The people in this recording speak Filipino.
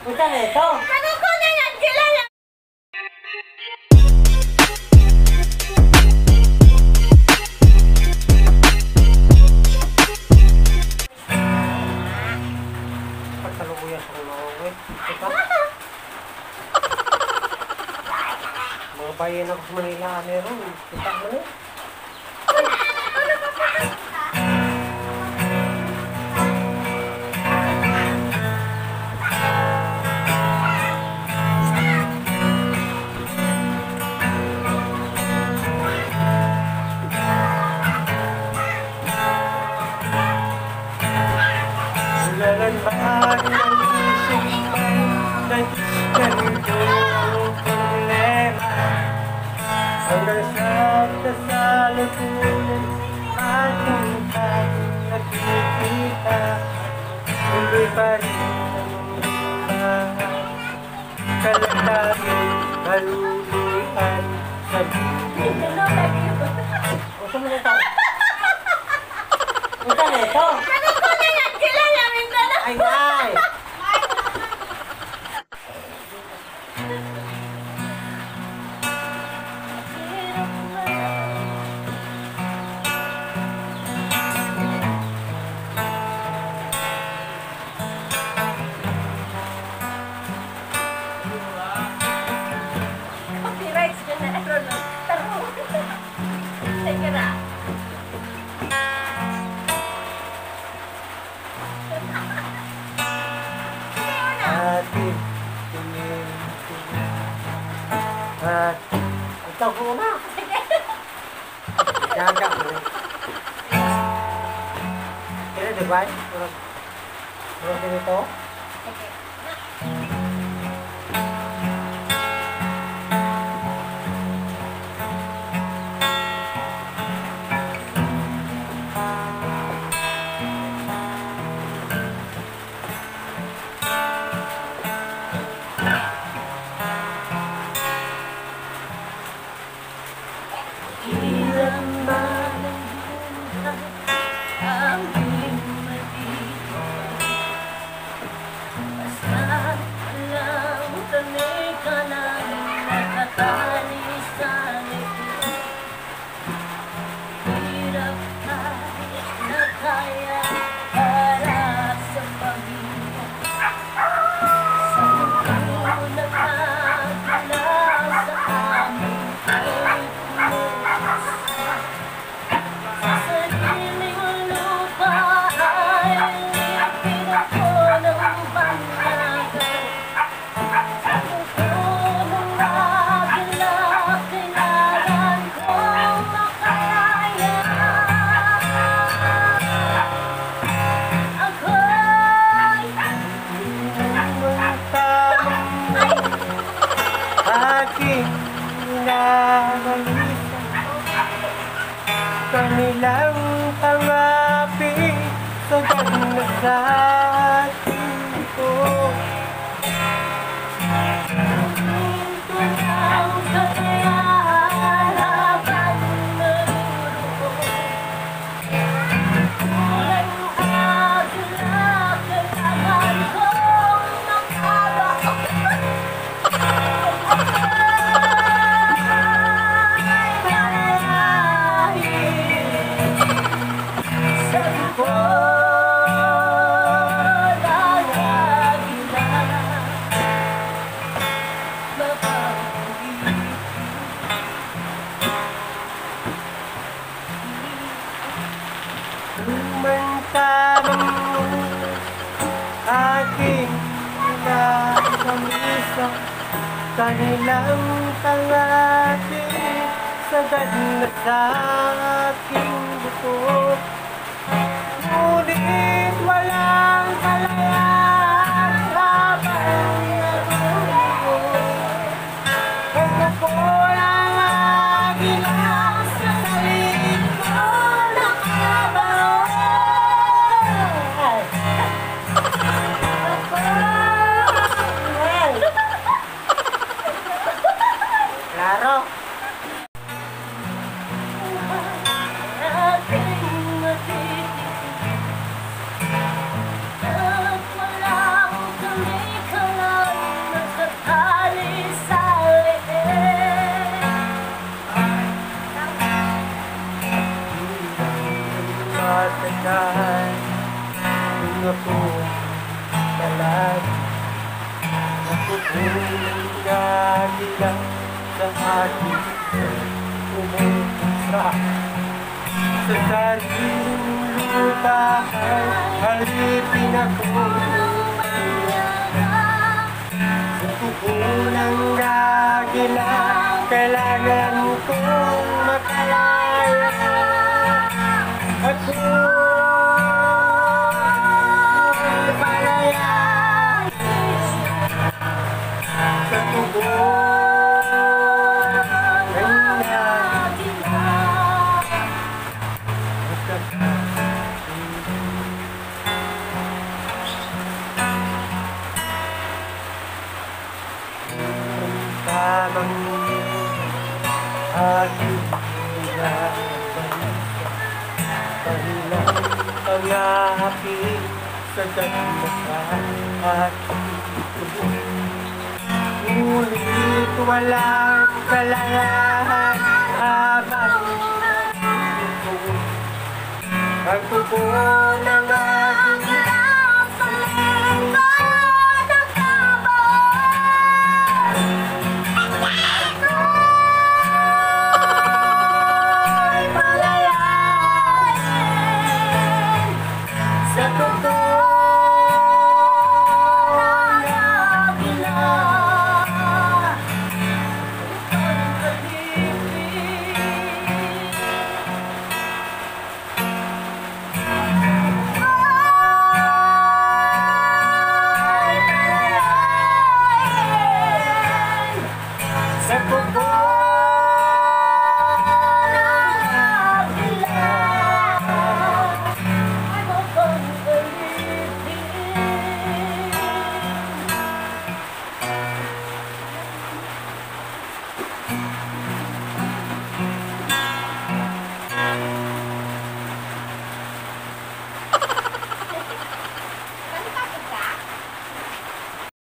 Punta na ito. Ano ko na yan? Kilala! Pagsalubuyan sa mga uwi. Ito. Mga bayan ako sa Manila, meron. Kita mo na. Lalanbaan ng isip ko Ganito ang problema Hanggang sa kasalukuyan Ating nakikita Hindi pa rin ang Kalatarin, kaluluan Sa bibig Jaga mo. Kaya, di ba? Murag, murag nakatali sa aking inabalisa Kanilang tangati Sagad na sa aking buto Ngunit walang tatahan Kung ako palagi Nakukulang kanila sa ating Umunta Sa sariling lutahan Halipin ako. Nakukulang kanila Kailangan Pahilang pangapi sa dagdagan at tubo Ngunit walang kalayahan habang ito ang tubo ng Except for